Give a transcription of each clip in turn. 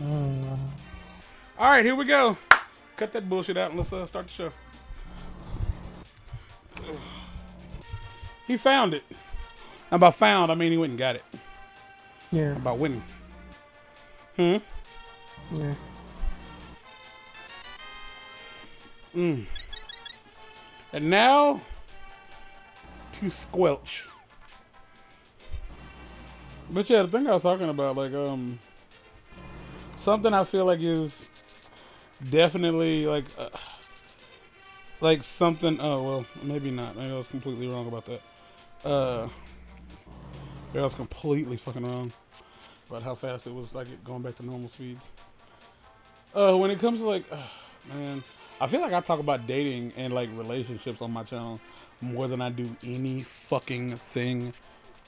Mm. All right, here we go. Cut that bullshit out and let's uh, start the show. He found it. And by found, I mean he went and got it. Yeah, About winning. Hmm. yeah. Mm. And now to squelch. But yeah, the thing I was talking about, like, um, something I feel like is definitely like, uh, like something. Oh well, maybe not. Maybe I was completely wrong about that. Uh, I was completely fucking wrong about how fast it was, like, going back to normal speeds. Uh, when it comes to like, uh, man, I feel like I talk about dating and like relationships on my channel more than I do any fucking thing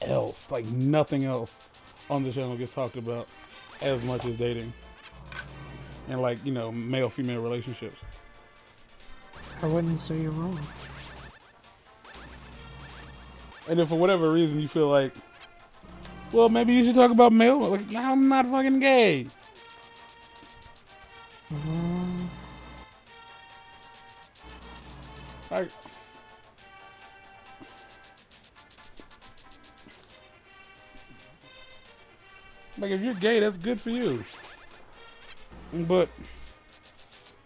else. Like nothing else on the channel gets talked about as much as dating and like you know male female relationships. I wouldn't say you're wrong. And if for whatever reason you feel like, well, maybe you should talk about male, like I'm not fucking gay. Mm, Like, like if you're gay, that's good for you. But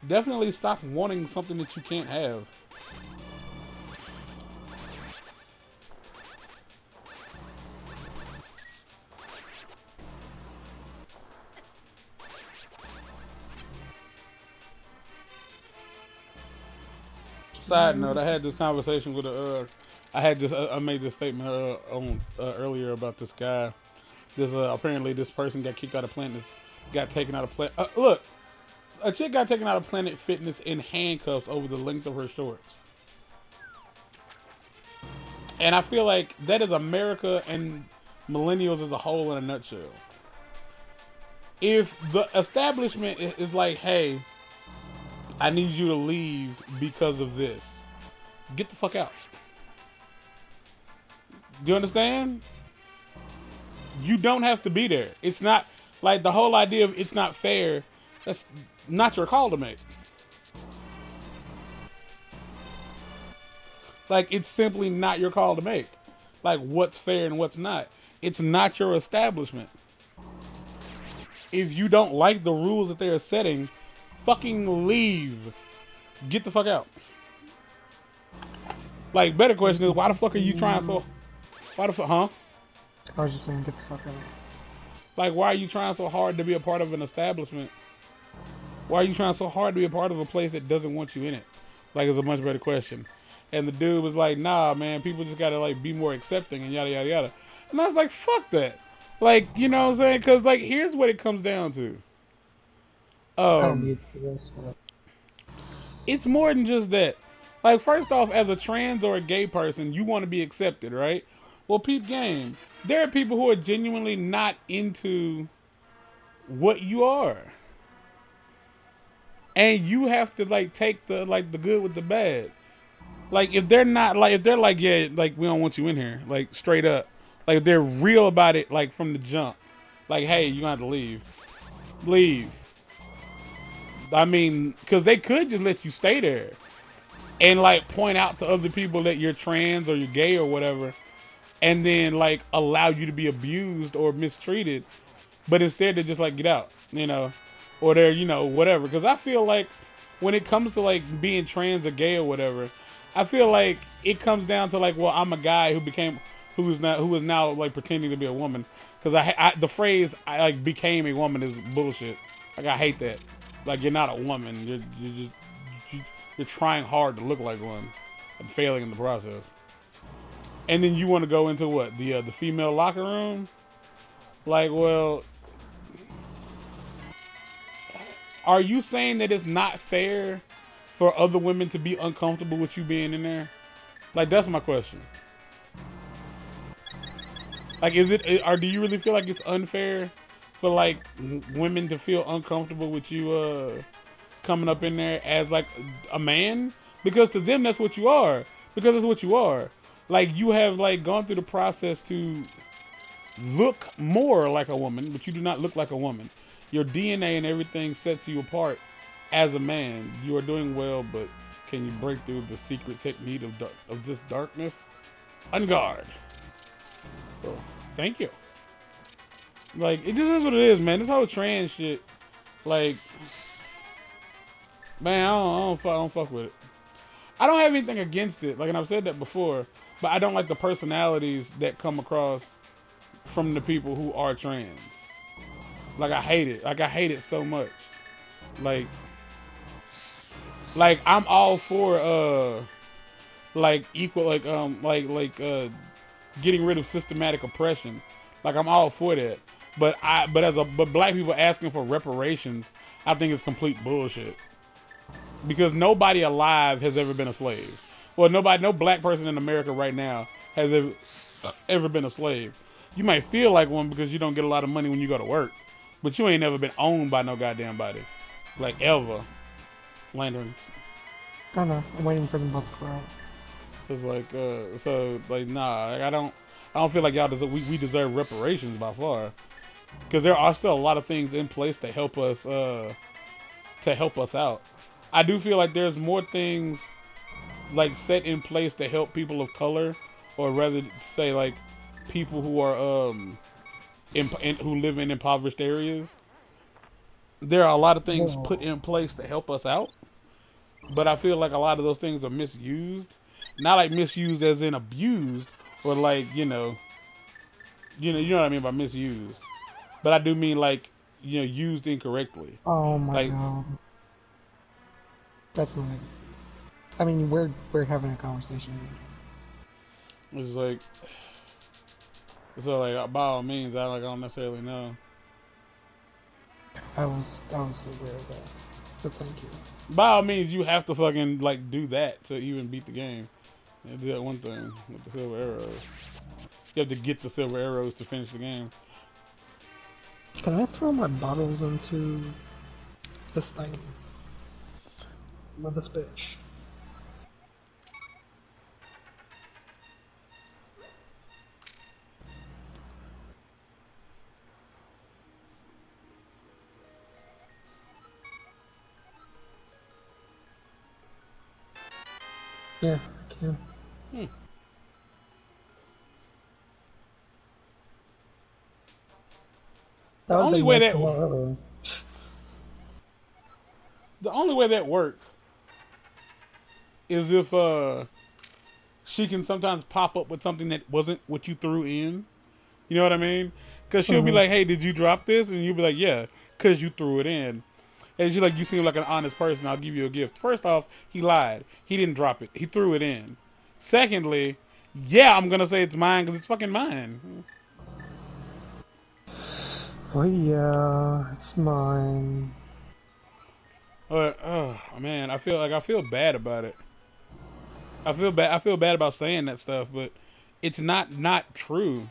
definitely stop wanting something that you can't have. Side note: I had this conversation with a. Uh, I had this. Uh, I made this statement uh, on uh, earlier about this guy. This uh, apparently this person got kicked out of Planet. Got taken out of Planet. Uh, look, a chick got taken out of Planet Fitness in handcuffs over the length of her shorts. And I feel like that is America and millennials as a whole in a nutshell. If the establishment is like, hey, I need you to leave because of this. Get the fuck out. Do you understand? You don't have to be there. It's not like the whole idea of it's not fair. That's not your call to make. Like it's simply not your call to make. Like what's fair and what's not. It's not your establishment. If you don't like the rules that they are setting, fucking leave. Get the fuck out. Like, better question is, why the fuck are you trying so? Why the fuck, huh? I was just saying, get the fuck out. Like, why are you trying so hard to be a part of an establishment? Why are you trying so hard to be a part of a place that doesn't want you in it? Like, it's a much better question. And the dude was like, nah, man, people just gotta, like, be more accepting and yada, yada, yada. And I was like, fuck that. Like, you know what I'm saying? Because, like, here's what it comes down to. Um, need for this, but it's more than just that. Like, first off, as a trans or a gay person, you want to be accepted, right? Well, peep game. There are people who are genuinely not into what you are. And you have to like take the like the good with the bad. Like if they're not like if they're like, yeah, like we don't want you in here, like straight up. Like if they're real about it, like from the jump. Like, hey, you're gonna have to leave. Leave. I mean, because they could just let you stay there and like point out to other people that you're trans or you're gay or whatever, and then like allow you to be abused or mistreated, but instead they just like get out, you know, or they're you know whatever. Because I feel like when it comes to like being trans or gay or whatever, I feel like it comes down to like, well, I'm a guy who became who is now who is now like pretending to be a woman. Because I, I the phrase I like became a woman is bullshit. Like I hate that. Like you're not a woman. You're you're just you- you're trying hard to look like one, and failing in the process. And then you want to go into what the uh, the female locker room? Like, well, are you saying that it's not fair for other women to be uncomfortable with you being in there? Like, that's my question. Like, is it, or do you really feel like it's unfair for like women to feel uncomfortable with you uh coming up in there as like a man? Because to them, that's what you are. Because that's what you are. Like, you have like gone through the process to look more like a woman, but you do not look like a woman. Your DNA and everything sets you apart as a man. You are doing well, but can you break through the secret technique of of this darkness? On guard. Thank you. Like it just is what it is, man. This whole trans shit, like, man, I don't, I don't, fuck, I don't fuck with it. I don't have anything against it. Like, and I've said that before, but I don't like the personalities that come across from the people who are trans. Like, I hate it. Like, I hate it so much. Like, like I'm all for uh, like equal, like um, like like uh, getting rid of systematic oppression. Like I'm all for that. But I, but as a, but black people asking for reparations, I think it's complete bullshit. Because nobody alive has ever been a slave. Well, nobody, no black person in America right now has ever, ever been a slave. You might feel like one because you don't get a lot of money when you go to work, but you ain't never been owned by no goddamn body, like ever. Lanterns. I don't know. I'm waiting for them both to grow out. It's like, uh, so like, nah, like, I don't, I don't feel like y'all deserve, we, we deserve reparations by far, because there are still a lot of things in place to help us, uh, to help us out. I do feel like there's more things like set in place to help people of color, or rather say like people who are um, in, in, who live in impoverished areas. There are a lot of things put in place to help us out, but I feel like a lot of those things are misused. Not like misused as in abused, or like you know, you know, you know what I mean by misused. But I do mean like you know used incorrectly. Oh my Like- god. That's not. I mean, we're we're having a conversation. It's like so like by all means, I like I don't necessarily know. I was I was aware of that, but thank you. By all means, you have to fucking like do that to even beat the game. Yeah, do that one thing with the silver arrows. You have to get the silver arrows to finish the game. Can I throw my bottles into this thing? This bitch. Yeah, I can. Hmm. That would've only way that- a lot earlier. The only way that works is if uh she can sometimes pop up with something that wasn't what you threw in. You know what I mean? Because she'll be Mhm. like, "Hey, did you drop this?" And you'll be like, "Yeah," because you threw it in. And she's like, "You seem like an honest person. I'll give you a gift." First off, he lied. He didn't drop it. He threw it in. Secondly, yeah, I'm gonna say it's mine because it's fucking mine. Oh yeah, it's mine. But oh man, I feel like I feel bad about it. I feel bad. I feel bad about saying that stuff, but it's not not true.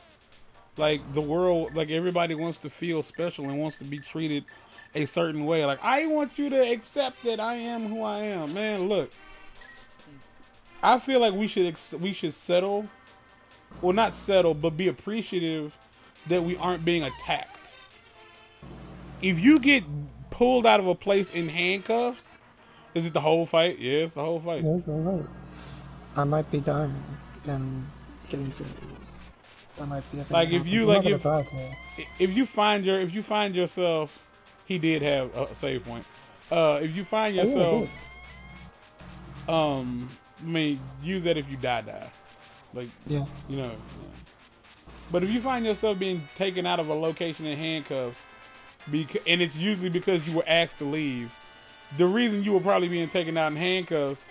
Like the world, like everybody wants to feel special and wants to be treated a certain way. Like I want you to accept that I am who I am. Man, look, I feel like we should ex- we should settle, well, not settle, but be appreciative that we aren't being attacked. If you get pulled out of a place in handcuffs, is it the whole fight? Yeah, it's the whole fight. Yeah, it's alright. I might be dying and getting fingers. That might be. Like, if you- I'm like, if- if you find your if you find yourself he did have a save point uh if you find Oh, yeah, yourself um i mean use that if you die die like Yeah. you know but if you find yourself being taken out of a location in handcuffs bec- and it's usually because you were asked to leave the reason you were probably being taken out in handcuffs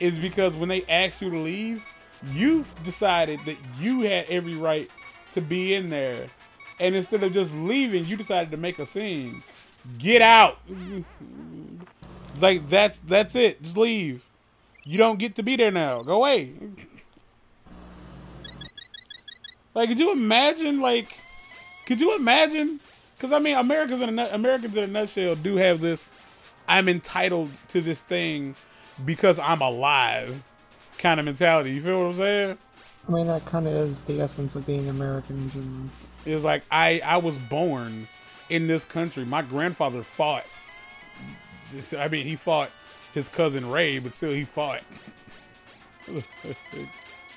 is because when they asked you to leave you've decided that you had every right to be in there. And instead of just leaving you decided to make a scene. Get out. Like that's that's it. Just leave. You don't get to be there now. Go away. Like could you imagine like could you imagine? Because i mean americans in a americans in a nutshell do have this i'm entitled to this thing because i'm alive kind of mentality you feel what i'm saying I mean, that kind of is the essence of being American in general. It's like I I was born, in this country. My grandfather fought. I mean, he fought his cousin Ray, but still he fought.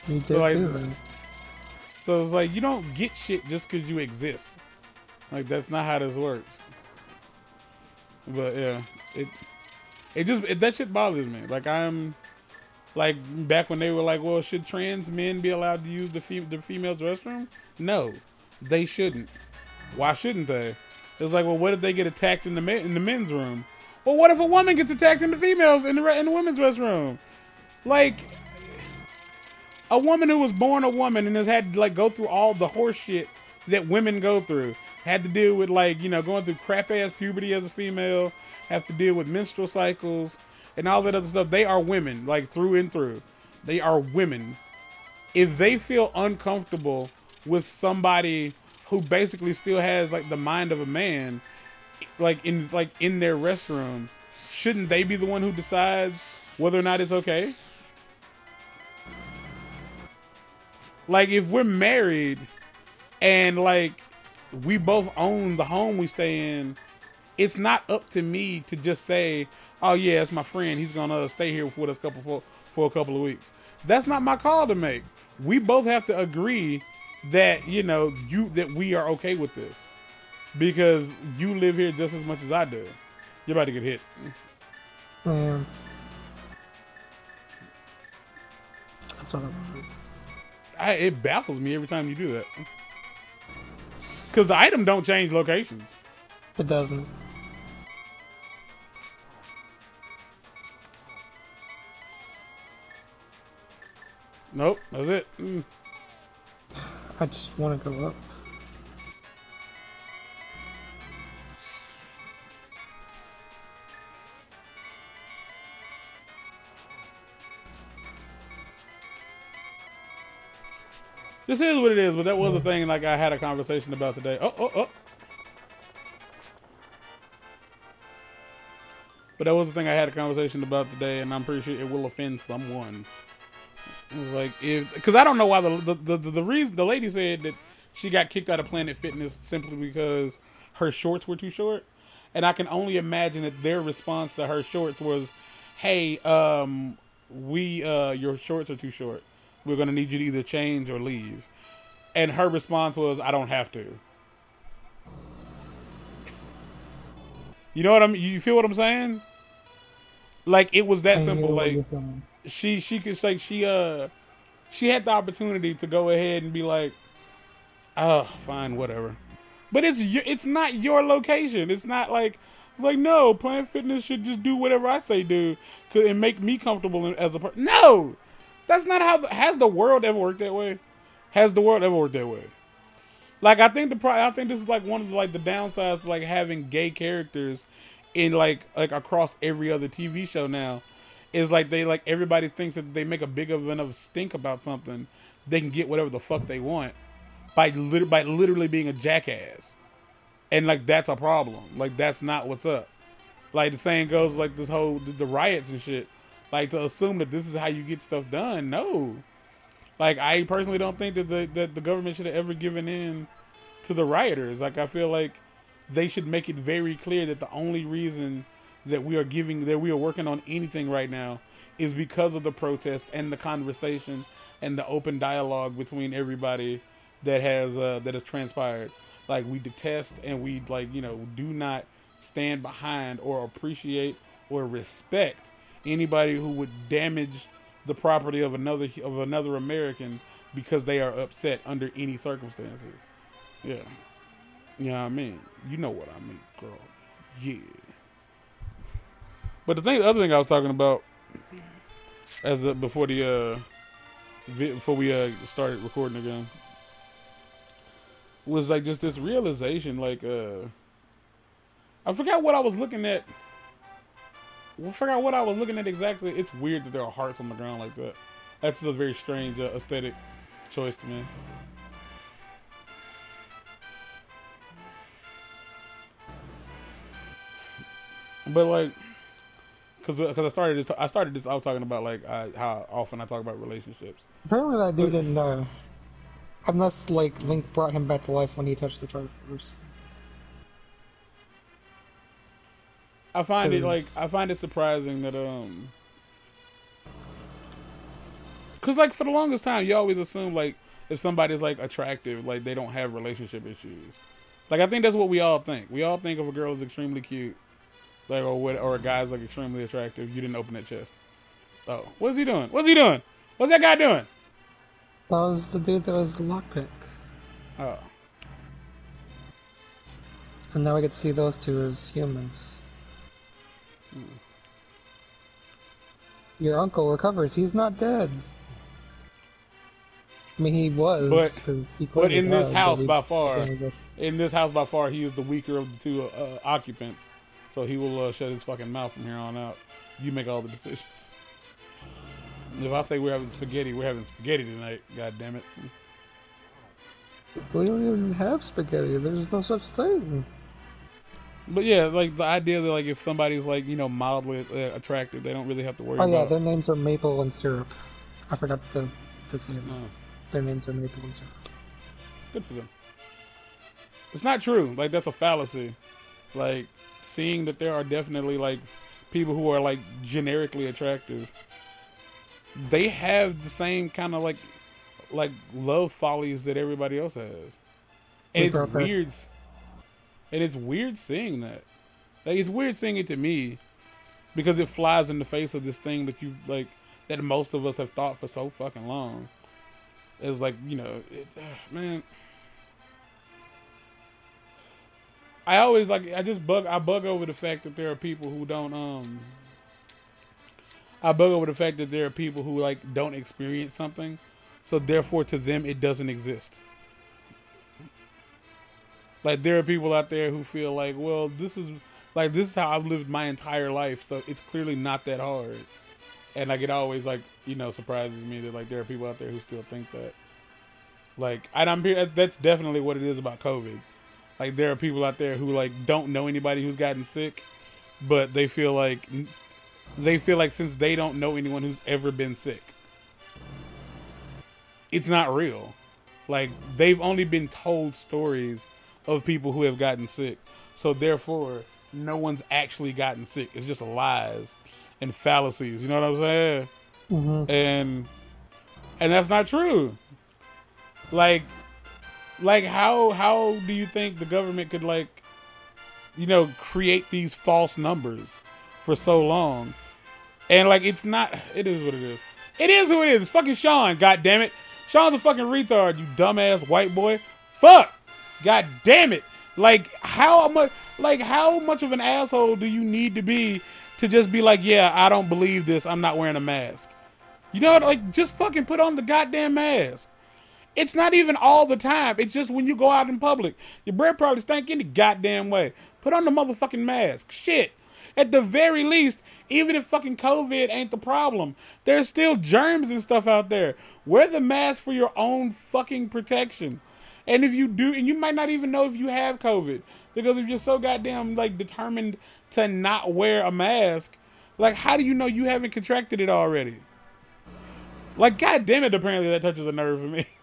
He did So, like, too. though. So it's like you don't get shit just because you exist. Like that's not how this works. But yeah, it it just it, that shit bothers me. Like I'm like back when they were like, well, should trans men be allowed to use the the females restroom? No, they shouldn't. Why shouldn't they? It's like, well, what if they get attacked in the men, in the men's room? Well, what if a woman gets attacked in the females in the re- in the women's restroom? Like, a woman who was born a woman and has had to like go through all the horse shit that women go through. Had to deal with like, you know, going through crap ass puberty as a female, have to deal with menstrual cycles and all that other stuff. They are women, like through and through. They are women. If they feel uncomfortable with somebody who basically still has like the mind of a man, like in like in their restroom, shouldn't they be the one who decides whether or not it's okay? Like if we're married and like we both own the home we stay in, it's not up to me to just say, "Oh yeah, it's my friend. He's gonna uh, stay here with us couple for for a couple of weeks." That's not my call to make. We both have to agree that you know you that we are okay with this because you live here just as much as I do. You're about to get hit. Yeah. That's what I want. I, it baffles me every time you do that. Because the item don't change locations. It doesn't. Nope, that's it. Mm. I just want to go up. This is what it is, but that was a thing like I had a conversation about today. Oh, oh, oh. But that was the thing I had a conversation about today, and I'm pretty sure it will offend someone. It was like if because I don't know why the the, the the reason the lady said that she got kicked out of Planet Fitness simply because her shorts were too short, and I can only imagine that their response to her shorts was, "Hey, um, we uh, your shorts are too short. We're gonna need you to either change or leave." And her response was, "I don't have to." You know what I'm? You feel what I'm saying? Like it was that simple. Like. She she could say she uh she had the opportunity to go ahead and be like oh fine whatever. But it's it's not your location. It's not like like no planet fitness should just do whatever i say do to, and make me comfortable as a person no! That's not how the, has the world ever worked that way? Has the world ever worked that way? Like i think the pro- i think this is like one of the, like the downsides to like having gay characters in like like across every other tv show now is like they like everybody thinks that they make a big of enough stink about something, they can get whatever the fuck they want by lit- by literally being a jackass, and like that's a problem. Like that's not what's up. Like the same goes, like this whole the, the riots and shit. Like to assume that this is how you get stuff done. No, like I personally don't think that the that the government should have ever given in to the rioters. Like I feel like they should make it very clear that the only reason that we are giving that we are working on anything right now is because of the protest and the conversation and the open dialogue between everybody that has uh, that has transpired. Like we detest and we like you know do not stand behind or appreciate or respect anybody who would damage the property of another of another American because they are upset under any circumstances. Yeah. You know what I mean? You know what I mean, girl. Yeah. But the thing, the other thing I was talking about, as the, before the uh, before we uh started recording again, was like just this realization. Like, uh, I forgot what I was looking at. I forgot what I was looking at exactly. It's weird that there are hearts on the ground like that. That's a very strange uh, aesthetic choice to me. But like, cause, cause I started this, I started this. I was talking about like I, how often I talk about relationships. Apparently that dude didn't know. Unless like Link brought him back to life when he touched the Triforce. I find it like I find it surprising that um cuz like for the longest time you always assume like if somebody's like attractive like they don't have relationship issues. Like I think that's what we all think. We all think if a girl is extremely cute like or what or a guy's like extremely attractive, you didn't open that chest. Oh, what's he doing? What's he doing? What's that guy doing? That was the dude that was the lockpick. Oh. And now we get to see those two as humans. Your uncle recovers. He's not dead. I mean, he was But- because he. but in this died, house by far- In this house by far he is the weaker of the two uh, occupants. So he will uh, shut his fucking mouth from here on out. You make all the decisions. If I say we're having spaghetti, we're having spaghetti tonight. God damn it. We don't even have spaghetti. There's no such thing. But yeah, like the idea that like if somebody's like you know mildly uh, attractive, they don't really have to worry Oh yeah, their names are Maple and Syrup. I forgot to to say that. Oh, Their names are Maple and Syrup. good for them. It's not true. Like that's a fallacy. Like seeing that there are definitely like people who are like generically attractive. They have the same kind of like like love follies that everybody else has. And it's weird. And it's weird seeing that. Like it's weird seeing it to me because it flies in the face of this thing that you like that most of us have thought for so fucking long. It's like, you know, it, man, I always like I just bug I bug over the fact that there are people who don't um I bug over the fact that there are people who like don't experience something, so therefore to them it doesn't exist. Like there are people out there who feel like, well, this is like this is how I've lived my entire life, so it's clearly not that hard. And like it always like you know surprises me that like there are people out there who still think that. Like and I'm here. That's definitely what it is about COVID. Like there are people out there who like don't know anybody who's gotten sick, but they feel like they feel like since they don't know anyone who's ever been sick, it's not real. Like they've only been told stories of people who have gotten sick. So therefore, no one's actually gotten sick. It's just lies and fallacies. You know what I'm saying? hmm And and that's not true. Like like how how do you think the government could like you know create these false numbers for so long? And like it's not it is what it is. It is who it is. It's fucking Sean, god damn it. Sean's a fucking retard, you dumbass white boy. Fuck. God damn it. Like how much like how much of an asshole do you need to be to just be like, yeah, I don't believe this. I'm not wearing a mask. You know? Like just fucking put on the goddamn mask. It's not even all the time. It's just when you go out in public. Your breath probably stank any goddamn way. Put on the motherfucking mask. Shit. At the very least, even if fucking COVID ain't the problem, there's still germs and stuff out there. Wear the mask for your own fucking protection. And if you do, and you might not even know if you have COVID because if you're so goddamn like determined to not wear a mask, like how do you know you haven't contracted it already? Like, goddamn it, apparently that touches a nerve for me.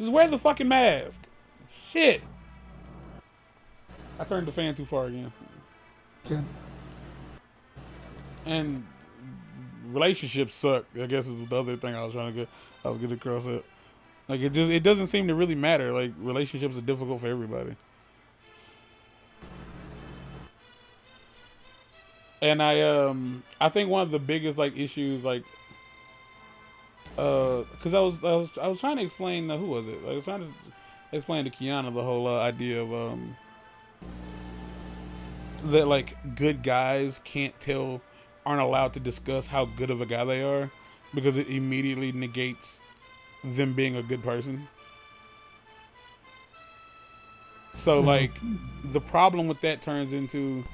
Just wear the fucking mask. Shit. I turned the fan too far again. Good. And relationships suck. I guess is the other thing I was trying to get. I was getting across it. Like it just it doesn't seem to really matter. Like relationships are difficult for everybody. And I um I think one of the biggest like issues like uh because I was I was I was trying to explain uh, who was it I was trying to explain to Kiana the whole uh, idea of um that like good guys can't tell aren't allowed to discuss how good of a guy they are because it immediately negates them being a good person. So like the problem with that turns into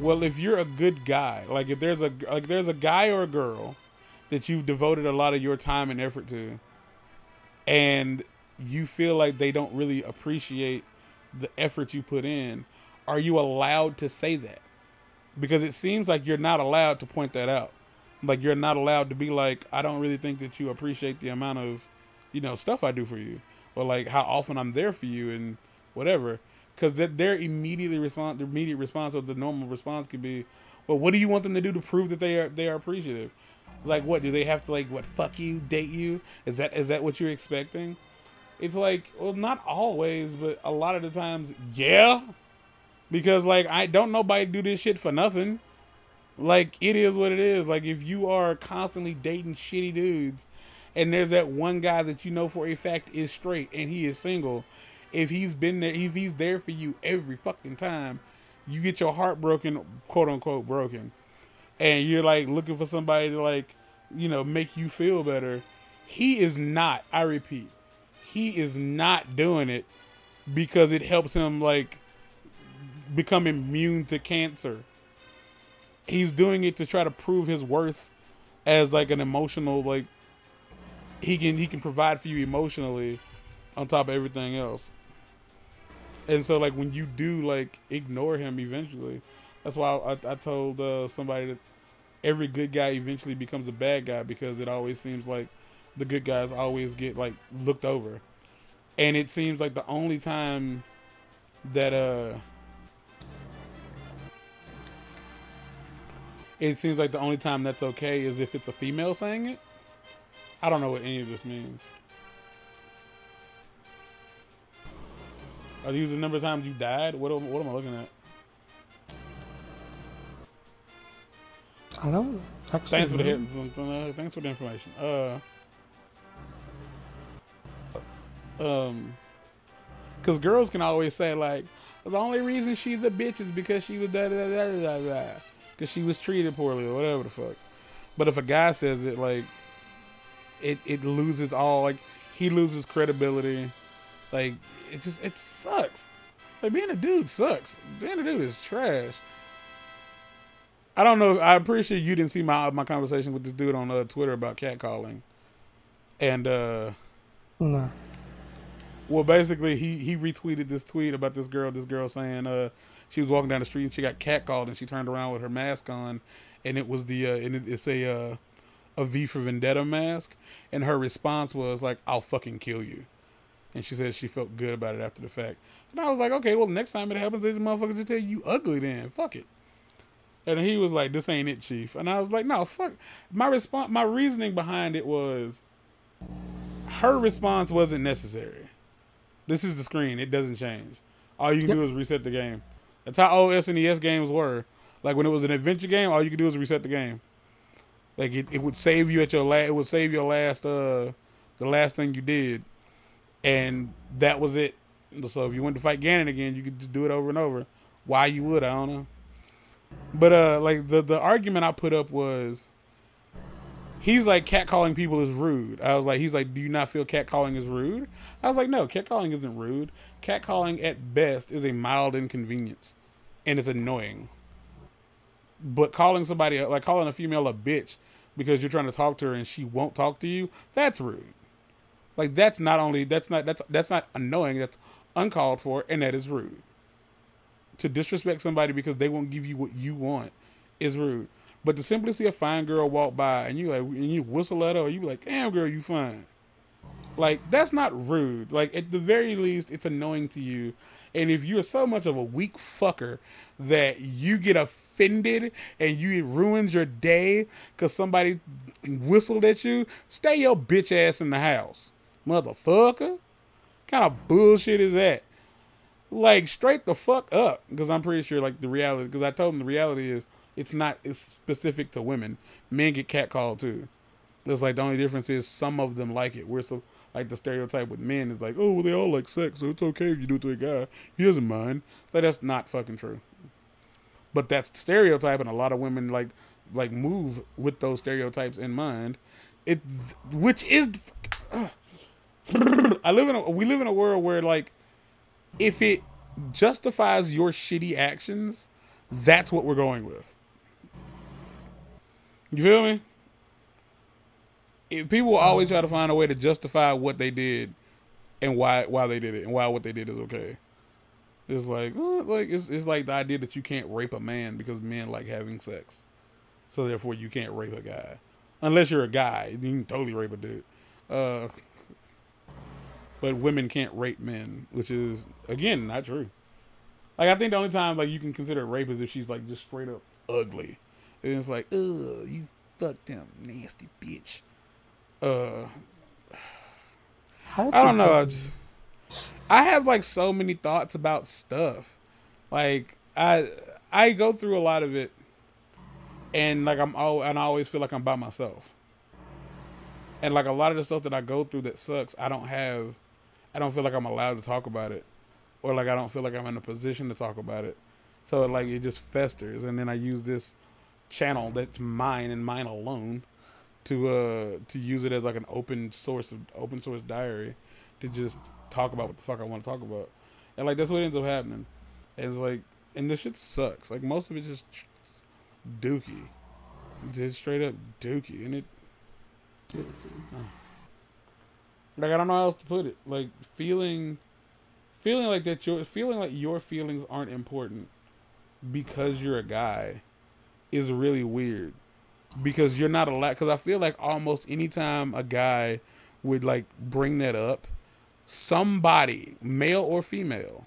well if you're a good guy, like if there's a like there's a guy or a girl that you've devoted a lot of your time and effort to and you feel like they don't really appreciate the effort you put in, are you allowed to say that? Because it seems like you're not allowed to point that out. Like you're not allowed to be like, I don't really think that you appreciate the amount of, you know, stuff I do for you, or like how often I'm there for you and whatever. because that their immediately response, their immediate response or the normal response could be, well, what do you want them to do to prove that they are they are appreciative? Like, what do they have to like? What fuck you, date you? Is that is that what you're expecting? It's like, well, not always, but a lot of the times, yeah. Because like I don't nobody do this shit for nothing. Like it is what it is. Like if you are constantly dating shitty dudes, and there's that one guy that you know for a fact is straight and he is single, if he's been there, if he's there for you every fucking time, you get your heart broken, quote unquote broken, and you're like looking for somebody to like, you know, make you feel better. He is not. I repeat, he is not doing it because it helps him like become immune to cancer. He's doing it to try to prove his worth as like an emotional like he can he can provide for you emotionally on top of everything else. And so like when you do like ignore him eventually, that's why I, I told uh, somebody that every good guy eventually becomes a bad guy because it always seems like the good guys always get like looked over. And it seems like the only time that uh it seems like the only time that's okay is if it's a female saying it. I don't know what any of this means. Are these the number of times you died? What what am I looking at? I don't actually. Thanks for the. Thanks for the information. Uh, um, because girls can always say like, the only reason she's a bitch is because she was da da da da da da, because she was treated poorly or whatever the fuck. But if a guy says it, like, it it loses all like he loses credibility. Like it just it sucks. Like being a dude sucks. Being a dude is trash. I don't know. I'm pretty sure you didn't see my my conversation with this dude on uh, Twitter about catcalling, and uh, no. Well, basically, he he retweeted this tweet about this girl. This girl saying uh, she was walking down the street and she got catcalled, and she turned around with her mask on, and it was the uh, and it, it's a uh, a V for Vendetta mask, and her response was like, "I'll fucking kill you," and she said she felt good about it after the fact. And I was like, "Okay, well, next time it happens, this motherfuckers just tell you ugly then, fuck it." And he was like, "This ain't it, chief," and I was like, "No, fuck." My response, my reasoning behind it was, her response wasn't necessary. This is the screen; it doesn't change. All you can yep. do is reset the game. That's how old SNES games were. Like when it was an adventure game, all you could do is reset the game. Like it, it would save you at your last. It would save your last uh the last thing you did, and that was it. So if you went to fight Ganon again, you could just do it over and over. Why you would, I don't know. But uh, like the the argument I put up was, he's like catcalling people is rude. I was like, he's like, do you not feel catcalling is rude? I was like, no, catcalling isn't rude. Catcalling at best is a mild inconvenience, and it's annoying. But calling somebody like calling a female a bitch because you're trying to talk to her and she won't talk to you, that's rude. Like that's not only that's not that's that's not annoying, that's uncalled for and that is rude. To disrespect somebody because they won't give you what you want is rude. But to simply see a fine girl walk by and you like and you whistle at her you be like, damn girl, you fine. Like that's not rude. Like at the very least, it's annoying to you and if you're so much of a weak fucker that you get offended and you it ruins your day because somebody whistled at you, stay your bitch ass in the house, motherfucker. kind of bullshit is that? Like straight the fuck up, because I'm pretty sure like the reality. Because I told him the reality is it's not it's specific to women. Men get catcalled too. It's like the only difference is some of them like it. We're so like the stereotype with men is like, oh, well, they all like sex, so it's okay if you do it to a guy. He doesn't mind. Like that's not fucking true. But that's stereotype, and a lot of women like like move with those stereotypes in mind. It, which is, uh, I live in a we live in a world where like, if it justifies your shitty actions, that's what we're going with. You feel me? If people always try to find a way to justify what they did and why why they did it and why what they did is okay. It's like uh, like it's it's like the idea that you can't rape a man because men like having sex, so therefore you can't rape a guy, unless you're a guy. You can totally rape a dude. Uh, but women can't rape men, which is again not true. Like I think the only time like you can consider rape is if she's like just straight up ugly, and it's like, ugh, you fucked him, nasty bitch. Uh, I don't know. I, just, I have like so many thoughts about stuff. Like I I go through a lot of it, and like I'm all and I always feel like I'm by myself. And like a lot of the stuff that I go through that sucks, I don't have, I don't feel like I'm allowed to talk about it, or like I don't feel like I'm in a position to talk about it. So it, like it just festers, and then I use this channel that's mine and mine alone to uh to use it as like an open source of open source diary to just talk about what the fuck I want to talk about, and like that's what ends up happening. It's like, and this shit sucks. Like most of it just dookie, just straight up dookie, and it. Like I don't know how else to put it. Like feeling, feeling like that. Your feeling like your feelings aren't important because you're a guy is really weird because you're not allowed because i feel like almost anytime a guy would like bring that up somebody male or female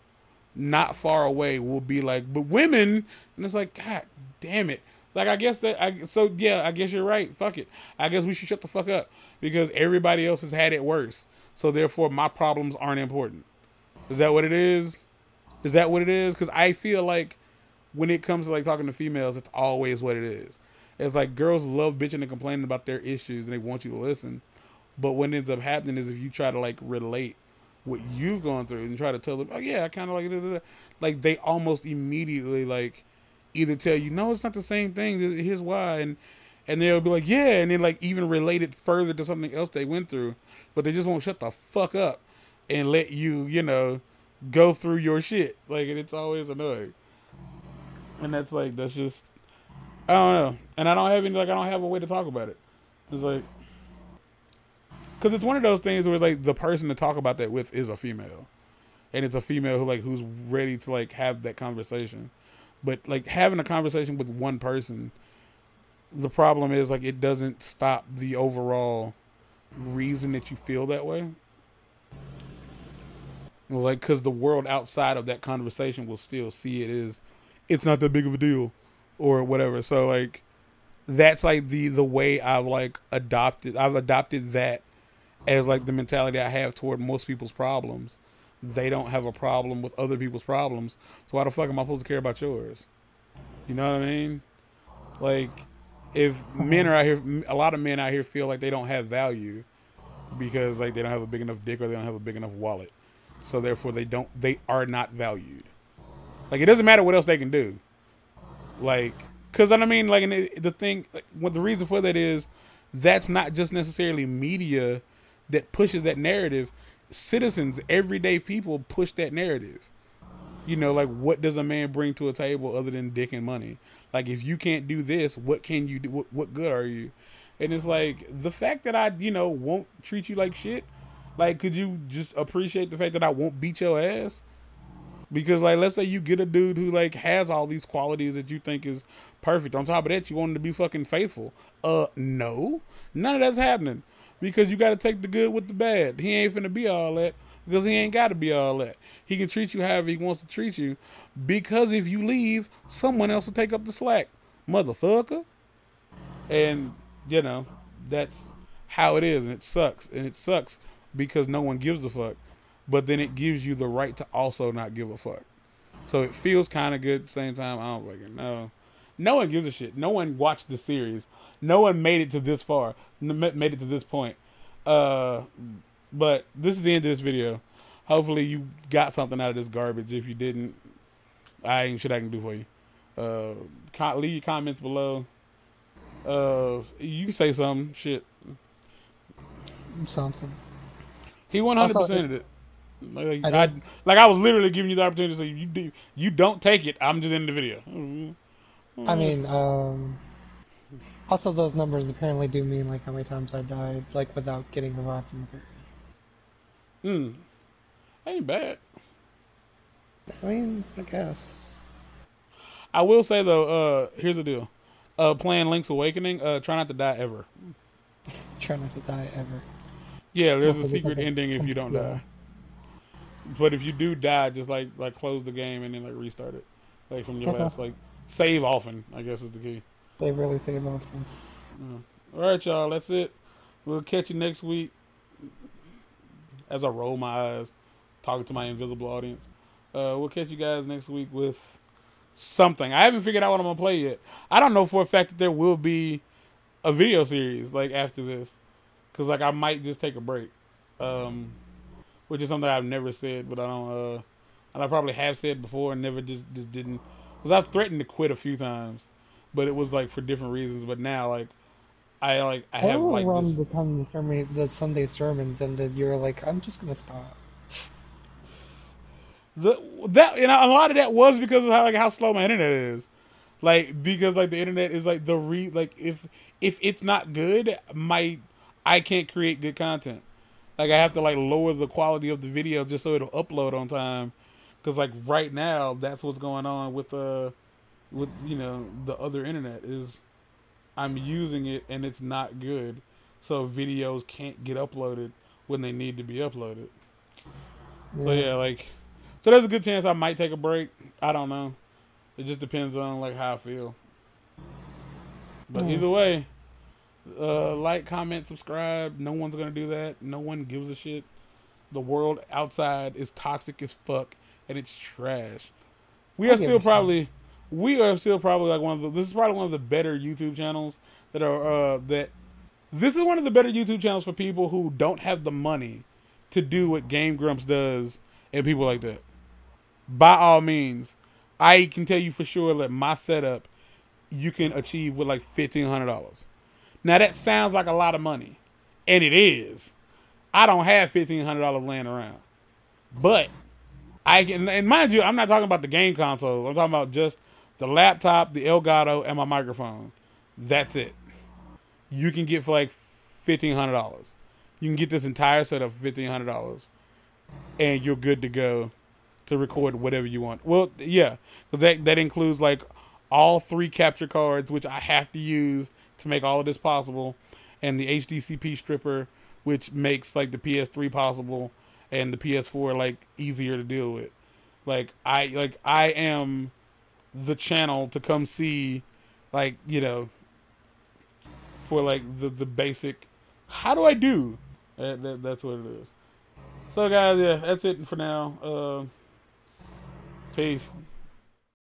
not far away will be like but women and it's like god damn it like i guess that i so yeah i guess you're right. Fuck it. I guess we should shut the fuck up because everybody else has had it worse. So therefore my problems aren't important. Is that what it is? Is that what it is? Because i feel like when it comes to like talking to females, it's always what it is. It's like girls love bitching and complaining about their issues and they want you to listen. But what ends up happening is if you try to like relate what you've gone through and try to tell them, oh yeah, I kind of like it, like they almost immediately like either tell you, no, it's not the same thing. Here's why, and and they'll be like, yeah, and then like even relate it further to something else they went through, but they just won't shut the fuck up and let you, you know, go through your shit. Like, and it's always annoying and that's like that's just I don't know, and I don't have any like I don't have a way to talk about it. It's like because it's one of those things where it's like the person to talk about that with is a female, and it's a female who like who's ready to like have that conversation, but like having a conversation with one person, the problem is like it doesn't stop the overall reason that you feel that way. Like, because the world outside of that conversation will still see it as it's not that big of a deal or whatever. So like that's like the the way I've like adopted I've adopted that as like the mentality I have toward most people's problems. They don't have a problem with other people's problems. So why the fuck am I supposed to care about yours? You know what I mean? Like if men are out here a lot of men out here feel like they don't have value because like they don't have a big enough dick or they don't have a big enough wallet. So therefore they don't they are not valued. Like it doesn't matter what else they can do. Like, cause I mean, like, it, the thing, like, what the reason for that is, that's not just necessarily media that pushes that narrative. Citizens, everyday people push that narrative. You know, like, what does a man bring to a table other than dick and money? Like, if you can't do this, what can you do? What, what good are you? And it's like the fact that I, you know, won't treat you like shit. Like, could you just appreciate the fact that I won't beat your ass? Because like let's say you get a dude who like has all these qualities that you think is perfect. On top of that, you want him to be fucking faithful. Uh no. None of that's happening. Because you gotta take the good with the bad. He ain't finna be all that. Because he ain't gotta be all that. He can treat you however he wants to treat you. Because if you leave, someone else will take up the slack. Motherfucker. And, you know, that's how it is, and it sucks. And it sucks because no one gives a fuck but then it gives you the right to also not give a fuck. So it feels kind of good. Same time, I don't fucking know. No one gives a shit. No one watched the series. No one made it to this far. Made it to this point. Uh, but this is the end of this video. Hopefully you got something out of this garbage. If you didn't, I ain't shit I can do for you. Uh, leave your comments below. Uh, you can say something. Shit. Something. He one hundred percent it. Like I, I, like I was literally giving you the opportunity to say you do you don't take it. I'm just in the video. I mean, um, also those numbers apparently do mean like how many times I died, like without getting revived from the. Hmm, ain't bad. I mean, I guess. I will say though, uh, here's the deal. Uh, playing Link's Awakening, uh, try not to die ever. try not to die ever. Yeah, there's a secret ending if you don't yeah. die. But if you do die, just like like close the game and then like restart it, like from your last like save often. I guess is the key. They really save often. All right, y'all. That's it. We'll catch you next week. As I roll my eyes, talking to my invisible audience. Uh, we'll catch you guys next week with something. I haven't figured out what I'm gonna play yet. I don't know for a fact that there will be a video series like after this, because like I might just take a break, um, which is something I've never said, but I don't. Uh, and I probably have said before and never just just didn't. Because I've threatened to quit a few times, but it was like for different reasons. But now like I like I have like around this, the time the sermon, the Sunday sermons ended, you're like, I'm just gonna stop. the that you know a lot of that was because of how like how slow my internet is, like because like the internet is like the re like if if it's not good, my I can't create good content. Like I have to like lower the quality of the video just so it'll upload on time. Cause like right now, that's what's going on with uh with you know the other internet is I'm using it and it's not good, so videos can't get uploaded when they need to be uploaded. So yeah, like so there's a good chance I might take a break. I don't know. It just depends on like how I feel. But either way, uh, like, comment, subscribe. No one's gonna do that. No one gives a shit. The world outside is toxic as fuck, and it's trash. We I are still probably. shit. We are still probably like one of the. This is probably one of the better YouTube channels that are uh, that. This is one of the better YouTube channels for people who don't have the money to do what Game Grumps does and people like that. By all means, I can tell you for sure that my setup you can achieve with like fifteen hundred dollars. Now that sounds like a lot of money, and it is. I don't have fifteen hundred dollars laying around, but I can. And mind you, I'm not talking about the game consoles. I'm talking about just the laptop, the Elgato, and my microphone. That's it. You can get for like fifteen hundred dollars. You can get this entire setup for fifteen hundred dollars, and you're good to go to record whatever you want. Well, yeah, because that that includes like all three capture cards, which I have to use to make all of this possible, and the HDCP stripper, which makes like the PS3 possible and the PS4 like easier to deal with. Like I like I am the channel to come see, like you know, for like the the basic. How do I do? That, that, that's what it is. So guys, yeah, that's it for now. Uh, peace.